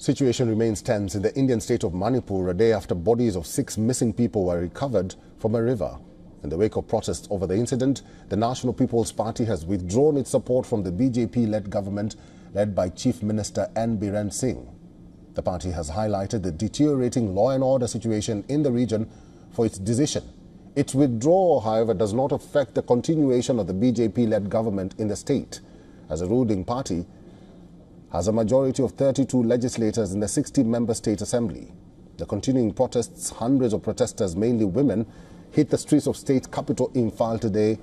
Situation remains tense in the Indian state of Manipur a day after bodies of six missing people were recovered from a river. In the wake of protests over the incident, the National People's Party has withdrawn its support from the BJP-led government led by Chief Minister N. Biren Singh. The party has highlighted the deteriorating law and order situation in the region for its decision. Its withdrawal, however, does not affect the continuation of the BJP-led government in the state. As a ruling party, has a majority of 32 legislators in the 60-member state assembly. The continuing protests, hundreds of protesters, mainly women, hit the streets of state capital Imphal today.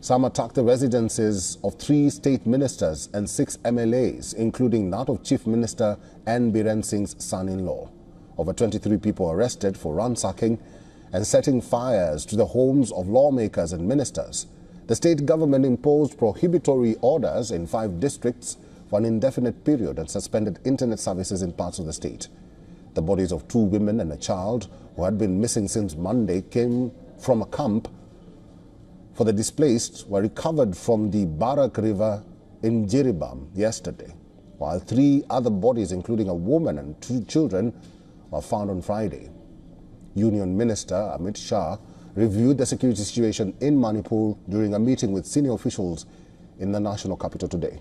Some attacked the residences of three state ministers and six MLAs, including that of Chief Minister N. Biren Singh's son-in-law. Over 23 people arrested for ransacking and setting fires to the homes of lawmakers and ministers. The state government imposed prohibitory orders in five districts for an indefinite period and suspended internet services in parts of the state. The bodies of two women and a child who had been missing since Monday came from a camp for the displaced were recovered from the Barak River in Jiribam yesterday, while three other bodies, including a woman and two children, were found on Friday. Union Minister Amit Shah reviewed the security situation in Manipur during a meeting with senior officials in the national capital today.